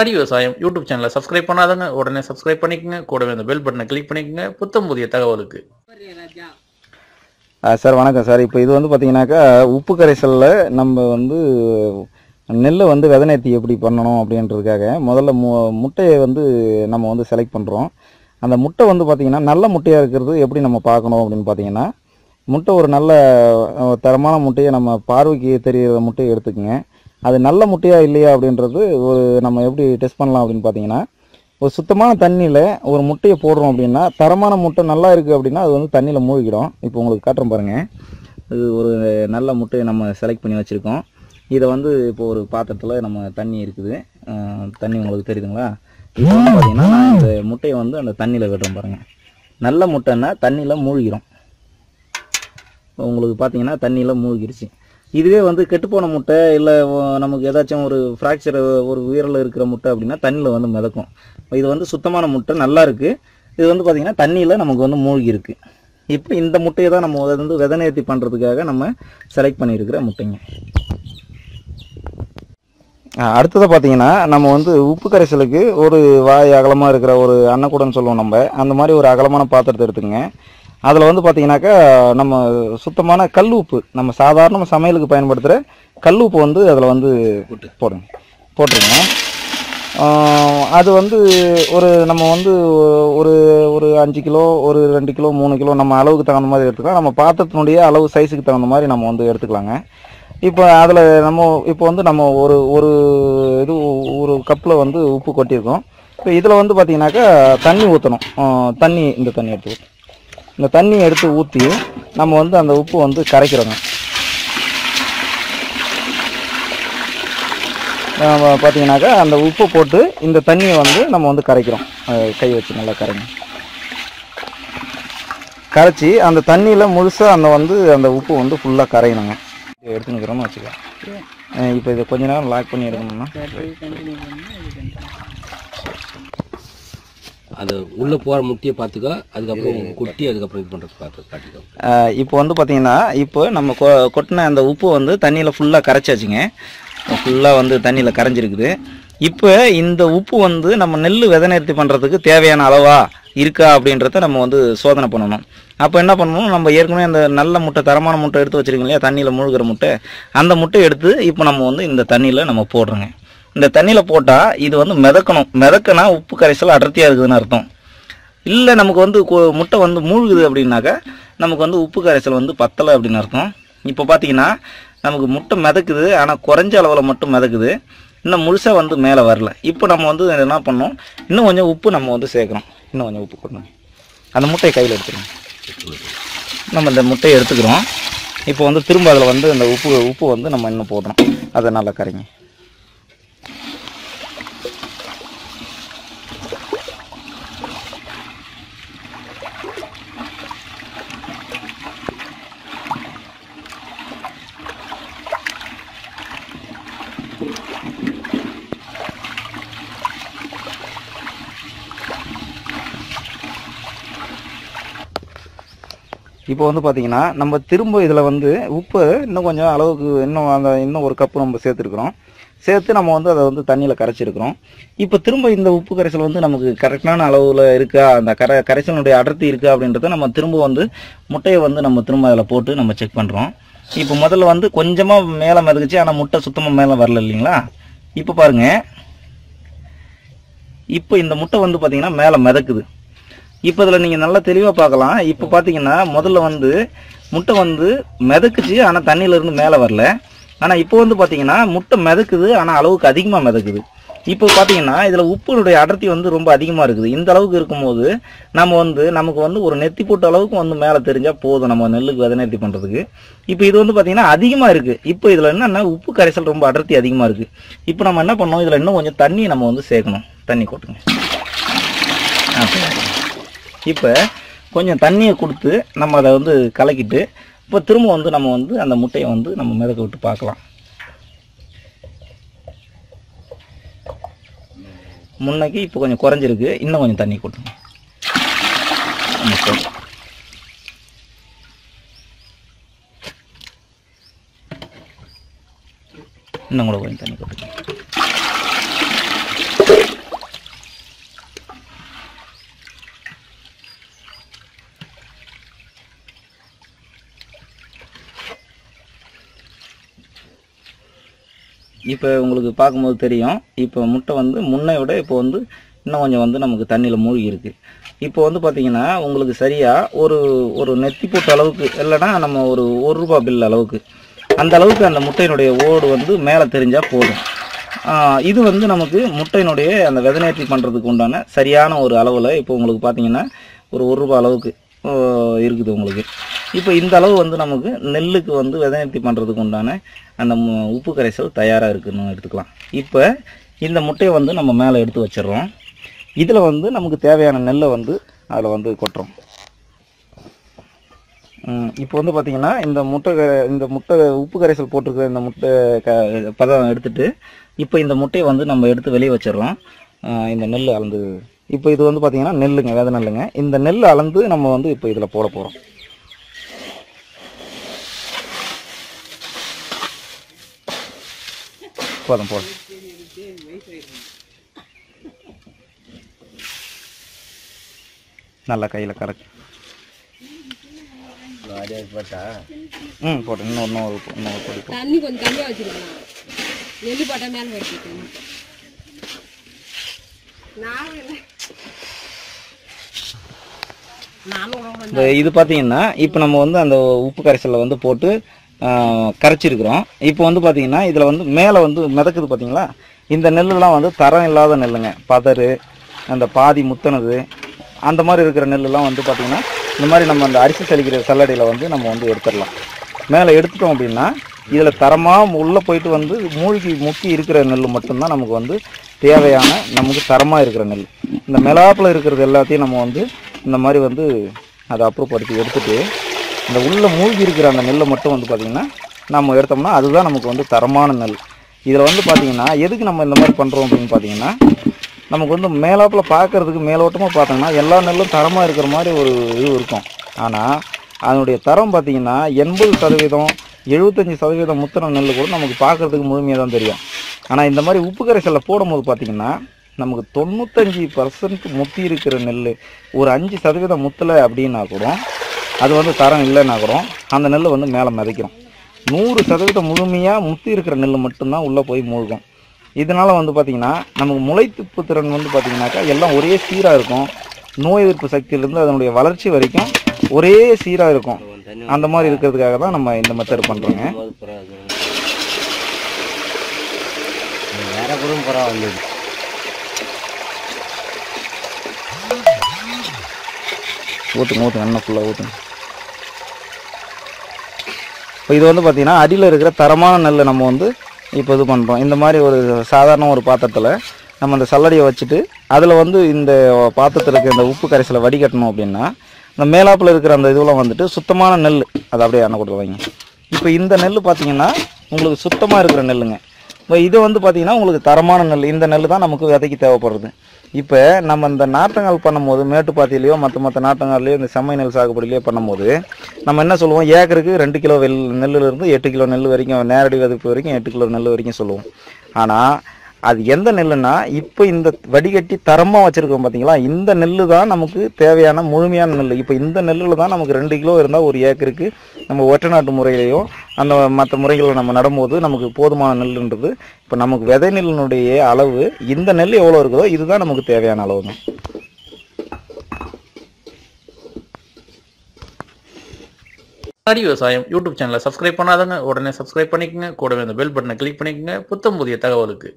ஆடி விவசாயம் யூடியூப் சேனலை சப்ஸ்கிரைப் பண்ணாதங்க உடனே சப்ஸ்கிரைப் பண்ணிக்கோங்க. கூடவே அந்த பெல் பட்டனை கிளிக் பண்ணிக்கோங்க. புத்தம் புதிய தகவலுக்கு. ஆ, சார் வணக்கம் சார். இப்போ இது வந்து பார்த்தீங்கன்னாக்கா உப்பு கரைசலில் நம்ம வந்து நெல்லை வந்து விதநேர்த்தி எப்படி பண்ணணும் அப்படின்றதுக்காக முதல்ல மு முட்டையை வந்து நம்ம வந்து செலக்ட் பண்ணுறோம் அந்த முட்டை வந்து பார்த்திங்கன்னா நல்ல முட்டையாக இருக்கிறது எப்படி நம்ம பார்க்கணும் அப்படின்னு பார்த்தீங்கன்னா முட்டை ஒரு நல்ல தரமான முட்டையை நம்ம பார்வைக்கு தெரிகிற முட்டையை எடுத்துக்கோங்க. அது நல்ல முட்டையா இல்லையா அப்படின்றது ஒரு நம்ம எப்படி டெஸ்ட் பண்ணலாம் அப்படின்னு பார்த்தீங்கன்னா ஒரு சுத்தமான தண்ணியில் ஒரு முட்டையை போடுறோம் அப்படின்னா தரமான முட்டை நல்லா இருக்குது அப்படின்னா அது வந்து தண்ணியில் மூழ்கிடும். இப்போ உங்களுக்கு காட்டுறோம் பாருங்கள் இது ஒரு நல்ல முட்டையை நம்ம செலக்ட் பண்ணி வச்சுருக்கோம். இதை வந்து இப்போ ஒரு பாத்திரத்தில் நம்ம தண்ணி இருக்குது. தண்ணி உங்களுக்கு தெரியுதுங்களா? இது வந்து பார்த்தீங்கன்னா இந்த முட்டையை வந்து அந்த தண்ணியில் கட்டுறோம் பாருங்கள் நல்ல முட்டைன்னா தண்ணியில் மூழ்கிடும் உங்களுக்கு பார்த்தீங்கன்னா தண்ணியில் மூழ்கிருச்சு. இதுவே வந்து கெட்டுப்போன முட்டை இல்லை நமக்கு ஏதாச்சும் ஒரு ஃப்ராக்சர் ஒரு உயரில் இருக்கிற முட்டை அப்படின்னா தண்ணியில் வந்து மிதக்கும். இது வந்து சுத்தமான முட்டை நல்லா இருக்குது இது வந்து பார்த்திங்கன்னா தண்ணியில் நமக்கு வந்து மூழ்கி இருக்குது இப்போ இந்த முட்டையை தான் நம்ம வந்து விதநேர்த்தி பண்ணுறதுக்காக நம்ம செலக்ட் பண்ணியிருக்கிற முட்டைங்க. அடுத்தது பார்த்தீங்கன்னா நம்ம வந்து உப்பு கரைசலுக்கு ஒரு வாய் அகலமாக இருக்கிற ஒரு அன்னக்கூடன்னு சொல்லுவோம் நம்ம. அந்த மாதிரி ஒரு அகலமான பாத்திரத்தை எடுத்துங்க அதில் வந்து பார்த்தீங்கன்னாக்கா நம்ம சுத்தமான கல் உப்பு நம்ம சாதாரண சமையலுக்கு பயன்படுத்துகிற கல் உப்பு வந்து அதில் வந்து போடுங்க. போட்டுருங்க. அது வந்து ஒரு நம்ம வந்து ஒரு ஒரு அஞ்சு கிலோ ஒரு ரெண்டு கிலோ மூணு கிலோ நம்ம அளவுக்கு தகுந்த மாதிரி எடுத்துக்கலாம். நம்ம பாத்திரத்தினுடைய அளவு சைஸுக்கு தகுந்த மாதிரி நம்ம வந்து எடுத்துக்கலாங்க. இப்போ அதில் நம்ம இப்போ வந்து நம்ம ஒரு ஒரு இது ஒரு கப்பில் வந்து உப்பு கொட்டியிருக்கோம். இப்போ இதில் வந்து பார்த்தீங்கன்னாக்கா தண்ணி ஊற்றணும் தண்ணி இந்த தண்ணி எடுத்து இந்த தண்ணி எடுத்து ஊற்றி நம்ம வந்து அந்த உப்பு வந்து கரைக்கிறோங்க. பார்த்தீங்கன்னாக்கா அந்த உப்பு போட்டு இந்த தண்ணியை வந்து நம்ம வந்து கரைக்கிறோம். கை வச்சு நல்லா கரைங்க. கரைச்சி அந்த தண்ணியில் முழுசாக அந்த வந்து அந்த உப்பு வந்து ஃபுல்லாக கரையணுங்க. இதை எடுத்துனுக்கிறோம்னு வச்சுக்கோ இப்போ இதை கொஞ்ச நேரம் லாக் பண்ணி எடுக்கணும்னா. அது உள்ள போற முட்டியை பார்த்துக்கோ அதுக்கப்புறம் கொட்டி அதுக்கப்புறம் இது பண்றது பார்த்து காட்டிக்கோ. இப்போ வந்து பார்த்தீங்கன்னா இப்போ நம்ம கொ கொட்டின அந்த உப்பு வந்து தண்ணியில் ஃபுல்லாக கரைச்சாச்சுங்க. ஃபுல்லாக வந்து தண்ணியில் கரைஞ்சிருக்குது. இப்போ இந்த உப்பு வந்து நம்ம நெல் விதை நேர்த்தி பண்ணுறதுக்கு தேவையான அளவா இருக்கா அப்படின்றத நம்ம வந்து சோதனை பண்ணணும். அப்போ என்ன பண்ணணும்? நம்ம ஏற்கனவே அந்த நல்ல முட்டை தரமான முட்டை எடுத்து வச்சுருக்கோம் இல்லையா? தண்ணியில் மூழ்கிற முட்டை. அந்த முட்டை எடுத்து இப்போ நம்ம வந்து இந்த தண்ணியில் நம்ம போடுறோங்க. இந்த தண்ணியில் போட்டால் இது வந்து மிதக்கணும். மிதக்கனா உப்பு கரைசல் அடர்த்தியாக இருக்குதுன்னு அர்த்தம். இல்லை நமக்கு வந்து முட்டை வந்து மூழ்குது அப்படின்னாக்கா நமக்கு வந்து உப்பு கரைசல் வந்து பத்தலை அப்படின்னு அர்த்தம். இப்போ பார்த்தீங்கன்னா நமக்கு முட்டை மிதக்குது ஆனால் குறைஞ்ச அளவில் மட்டும் மிதக்குது. இன்னும் முழுசாக வந்து மேலே வரல. இப்போ நம்ம வந்து என்ன பண்ணோம் இன்னும் கொஞ்சம் உப்பு நம்ம வந்து சேர்க்குறோம் இன்னும் கொஞ்சம் உப்பு போடணும். அந்த முட்டையை கையில் எடுத்துக்கணும். நம்ம இந்த முட்டையை எடுத்துக்கிறோம். இப்போ வந்து திரும்ப அதில் வந்து அந்த உப்பு உப்பு வந்து நம்ம இன்னும் போடுறோம் அதை நல்லா கரைங்க. இப்போ வந்து பார்த்தீங்கன்னா நம்ம திரும்ப இதில் வந்து உப்பு இன்னும் கொஞ்சம் அளவுக்கு இன்னும் அந்த இன்னும் ஒரு கப்பு நம்ம சேர்த்துருக்குறோம். சேர்த்து நம்ம வந்து அதை வந்து தண்ணியில் கரைச்சிருக்கிறோம். இப்போ திரும்ப இந்த உப்பு கரைசல் வந்து நமக்கு கரெக்டான அளவில் இருக்கா? அந்த கரை கரைசலுடைய அடர்த்தி இருக்கா அப்படின்றத நம்ம திரும்ப வந்து முட்டையை வந்து நம்ம திரும்ப அதில் போட்டு நம்ம செக் பண்ணுறோம் இப்போ முதல்ல வந்து கொஞ்சமாக மேலே மிதக்குச்சு ஆனால் முட்டை சுத்தமாக மேலே வரல இல்லைங்களா? இப்போ பாருங்க. இப்போ இந்த முட்டை வந்து பார்த்திங்கன்னா மேலே மிதக்குது. இப்போ இதில் நீங்கள் நல்லா தெளிவாக பார்க்கலாம். இப்போ பார்த்தீங்கன்னா முதல்ல வந்து முட்டை வந்து மிதக்குச்சு ஆனால் தண்ணியிலேருந்து மேலே வரல. ஆனால் இப்போ வந்து பார்த்தீங்கன்னா முட்டை மிதக்குது ஆனால் அளவுக்கு அதிகமாக மிதக்குது. இப்போ பார்த்தீங்கன்னா இதில் உப்பினுடைய அடர்த்தி வந்து ரொம்ப அதிகமாக இருக்குது. இந்த அளவுக்கு இருக்கும்போது நம்ம வந்து நமக்கு வந்து ஒரு நெத்தி போட்ட அளவுக்கு வந்து மேலே தெரிஞ்சால் போதும். நம்ம நெல்லுக்கு விதை நேர்த்தி பண்ணுறதுக்கு இப்போ இது வந்து பார்த்தீங்கன்னா அதிகமாக இருக்குது இப்போ இதில் என்னென்னா உப்பு கரைசல் ரொம்ப அடர்த்தி அதிகமாக இருக்குது இப்போ நம்ம என்ன பண்ணோம் இதில் இன்னும் கொஞ்சம் தண்ணி நம்ம வந்து சேர்க்கணும். தண்ணி கொட்டுங்க. இப்போ கொஞ்சம் தண்ணியை கொடுத்து நம்ம அதை வந்து கலக்கிட்டு இப்போ திரும்ப வந்து நம்ம வந்து அந்த முட்டையை வந்து நம்ம மிதக்க விட்டு பார்க்கலாம் முன்னைக்கு இப்போ கொஞ்சம் குறைஞ்சிருக்கு. இன்னும் கொஞ்சம் தண்ணி கொடுங்க. இன்னும் கூட கொஞ்சம் தண்ணி கொடுங்க. இப்போ உங்களுக்கு பார்க்கும்போது தெரியும். இப்போ முட்டை வந்து முன்னை விட இப்போ வந்து இன்னும் கொஞ்சம் வந்து நமக்கு தண்ணியில் மூழ்கி இருக்குது இப்போ வந்து பார்த்தீங்கன்னா உங்களுக்கு சரியாக ஒரு ஒரு நெத்தி போட்ட அளவுக்கு இல்லைன்னா நம்ம ஒரு ஒரு ரூபா பில் அளவுக்கு அந்த அளவுக்கு அந்த முட்டையினுடைய ஓடு வந்து மேலே தெரிஞ்சால் போதும். இது வந்து நமக்கு முட்டையினுடைய அந்த விதநேர்த்தி பண்ணுறதுக்கு உண்டான சரியான ஒரு அளவில் இப்போ உங்களுக்கு பார்த்தீங்கன்னா ஒரு ஒரு ரூபா அளவுக்கு இருக்குது உங்களுக்கு. இப்போ இந்த அளவு வந்து நமக்கு நெல்லுக்கு வந்து விதநேர்த்தி பண்ணுறதுக்கு உண்டான அந்த உப்பு கரைசல் தயாராக இருக்குன்னு எடுத்துக்கலாம். இப்போ இந்த முட்டையை வந்து நம்ம மேலே எடுத்து வச்சிடுறோம். இதில் வந்து நமக்கு தேவையான நெல்லை வந்து அதில் வந்து கொட்டுறோம். இப்போ வந்து பார்த்தீங்கன்னா இந்த முட்டை இந்த முட்டை உப்பு கரைசல் போட்டிருக்கிற இந்த முட்டை க பதம் எடுத்துட்டு இப்போ இந்த முட்டையை வந்து நம்ம எடுத்து வெளியே வச்சிடுறோம். இந்த நெல் அளந்து இப்போ இது வந்து பார்த்தீங்கன்னா நெல்லுங்க வேத நெல்லுங்க. இந்த நெல் அளந்து நம்ம வந்து இப்போ இதில் போட போகிறோம் போதும் போதும். நல்லா கையில் கரெக்ட் ம் போட்டு இன்னொரு இன்னொரு இன்னொரு பொடி தண்ணி கொஞ்சம் தண்ணியா வச்சிருக்கலாம் நெல்லி போட்டா மேலே வச்சுருக்கேன் நான் இந்த இது பார்த்தீங்கன்னா இப்போ நம்ம வந்து அந்த உப்பு கரைசலில் வந்து போட்டு கரைச்சிருக்கிறோம். இப்போ வந்து பார்த்தீங்கன்னா இதில் வந்து மேலே வந்து மிதக்குது பார்த்தீங்களா இந்த நெல்லுலாம் வந்து தரம் இல்லாத நெல்லுங்க. பதறு அந்த பாதி முத்தனது அந்த மாதிரி இருக்கிற நெல்லுலாம் வந்து பார்த்திங்கன்னா இந்த மாதிரி நம்ம அந்த அரிசி சலிக்கிற சல்லடையில் வந்து நம்ம வந்து எடுத்துடலாம். மேலே எடுத்துட்டோம் அப்படின்னா இதில் தரமாக உள்ளே போயிட்டு வந்து மூழ்கி முக்கி இருக்கிற நெல் மட்டும்தான் நமக்கு வந்து தேவையான நமக்கு தரமாக இருக்கிற நெல். இந்த மிளகாப்பில் இருக்கிறது எல்லாத்தையும் நம்ம வந்து இந்த மாதிரி வந்து அதை அப்புறப்படுத்தி எடுத்துட்டு இந்த உள்ள மூழ்கி இருக்கிற அந்த நெல்லை மட்டும் வந்து பார்த்திங்கன்னா நம்ம எடுத்தோம்னா அதுதான் நமக்கு வந்து தரமான நெல். இதில் வந்து பார்த்திங்கன்னா எதுக்கு நம்ம இந்த மாதிரி பண்ணுறோம் அப்படின்னு பார்த்தீங்கன்னா நமக்கு வந்து மேலாப்பில் பார்க்கறதுக்கு மேலோட்டமாக பார்த்தோம்னா எல்லா நெல்லும் தரமாக இருக்கிற மாதிரி ஒரு இது இருக்கும். ஆனால் அதனுடைய தரம் பார்த்திங்கன்னா எண்பது சதவீதம் எழுபத்தஞ்சி சதவீதம் முத்தின நெல் கூட நமக்கு பார்க்கறதுக்கு முழுமையாக தான் தெரியும். ஆனால் இந்த மாதிரி உப்பு கரைசலில் போடும்போது பார்த்தீங்கன்னா நமக்கு தொண்ணூத்தஞ்சு பர்சன்ட் முத்தி இருக்கிற நெல் ஒரு அஞ்சு சதவீதம் முத்தலை அப்படின்னா கூட அது வந்து தரம் இல்லைன்னா கூட அந்த நெல்லை வந்து மேலே மிதைக்கிறோம். நூறு சதவீதம் முழுமையாக முத்தி இருக்கிற நெல் மட்டும்தான் உள்ளே போய் மூழ்கும். இதனால் வந்து பார்த்திங்கன்னா நமக்கு முளைத்துப்பு திறன் வந்து பார்த்தீங்கன்னாக்கா எல்லாம் ஒரே சீராக இருக்கும். நோய் எதிர்ப்பு சக்தியிலேருந்து அதனுடைய வளர்ச்சி வரைக்கும் ஒரே சீராக இருக்கும். அந்த மாதிரி இருக்கிறதுக்காக தான் நம்ம இந்த மெத்தட் பண்ணுறோங்க வேற குடும்பம் பரவாயில்ல வந்தது. ஊற்றுங்க ஊற்றுங்க எண்ணெய் ஃபுல்லாக ஊற்றுங்க இப்போ இது வந்து பார்த்திங்கன்னா அடியில் இருக்கிற தரமான நெல்லை நம்ம வந்து இப்போ இது பண்ணுறோம் இந்த மாதிரி ஒரு சாதாரண ஒரு பாத்திரத்தில் நம்ம அந்த சல்லடியை வச்சுட்டு அதில் வந்து இந்த பாத்திரத்தில் இருக்க இந்த உப்பு கரைசலை வடிகட்டணும் அப்படின்னா இந்த மேலாப்பில் இருக்கிற அந்த இதுவெல்லாம் வந்துட்டு சுத்தமான நெல் அதை அப்படியே அண்ணன் கொடுத்து வைங்க. இப்போ இந்த நெல் பார்த்தீங்கன்னா உங்களுக்கு சுத்தமாக இருக்கிற நெல்லுங்க. இப்போ இது வந்து பார்த்திங்கன்னா உங்களுக்கு தரமான நெல். இந்த நெல் தான் நமக்கு விதைக்கு தேவைப்படுறது. இப்போ நம்ம இந்த நாட்டங்கால் பண்ணும்போது மேட்டுப்பாத்திலையோ மற்ற மற்ற நாட்டங்கள்லையோ இந்த செம்மை நெல் சாகுபடியிலையோ பண்ணும்போது நம்ம என்ன சொல்லுவோம்? ஏக்கருக்கு ரெண்டு கிலோ வெல் நெல்லுலேருந்து எட்டு கிலோ நெல் வரைக்கும் நேரடி விதைப்பு வரைக்கும் எட்டு கிலோ நெல் வரைக்கும் சொல்லுவோம். ஆனால் அது எந்த நெல்லுனா இப்போ இந்த வடிகட்டி தரமாக வச்சுருக்கோம் பார்த்தீங்களா இந்த நெல் தான் நமக்கு தேவையான முழுமையான நெல் இப்போ இந்த நெல்லில் தான் நமக்கு ரெண்டு கிலோ இருந்தால் ஒரு ஏக்கருக்கு நம்ம ஒற்றை நாட்டு முறையிலையோ அந்த மற்ற முறைகளை நம்ம நடும்போது நமக்கு போதுமான நெல்லுன்றது. இப்போ நமக்கு விதை நெல்லினுடைய அளவு இந்த நெல் எவ்வளோ இருக்குதோ இதுதான் நமக்கு தேவையான அளவு தான் விவசாயம் யூடியூப் சேனலை சப்ஸ்கிரைப் பண்ணாதவங்க உடனே சப்ஸ்கிரைப் பண்ணிக்கங்க. கூடவே அந்த பெல் பட்டனை கிளிக் பண்ணிக்கங்க. புத்தம் புதிய தகவலுக்கு.